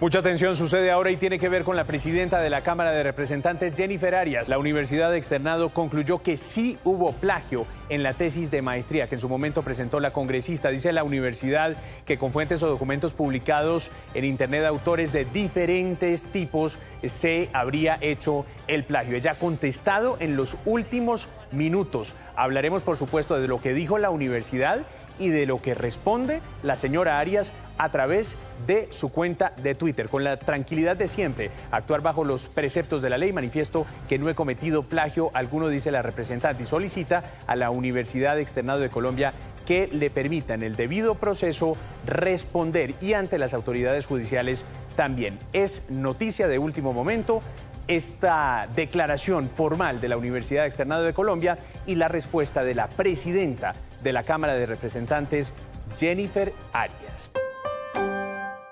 Mucha atención sucede ahora y tiene que ver con la presidenta de la Cámara de Representantes, Jennifer Arias. La Universidad de Externado concluyó que sí hubo plagio en la tesis de maestría que en su momento presentó la congresista. Dice la universidad que con fuentes o documentos publicados en Internet autores de diferentes tipos se habría hecho el plagio. Ella ha contestado en los últimos minutos. Hablaremos, por supuesto, de lo que dijo la universidad y de lo que responde la señora Arias a través de su cuenta de Twitter. Con la tranquilidad de siempre, actuar bajo los preceptos de la ley, manifiesto que no he cometido plagio alguno, dice la representante, y solicita a la Universidad Externado de Colombia que le permita en el debido proceso responder y ante las autoridades judiciales también. Es noticia de último momento esta declaración formal de la Universidad Externado de Colombia y la respuesta de la presidenta de la Cámara de Representantes, Jennifer Arias.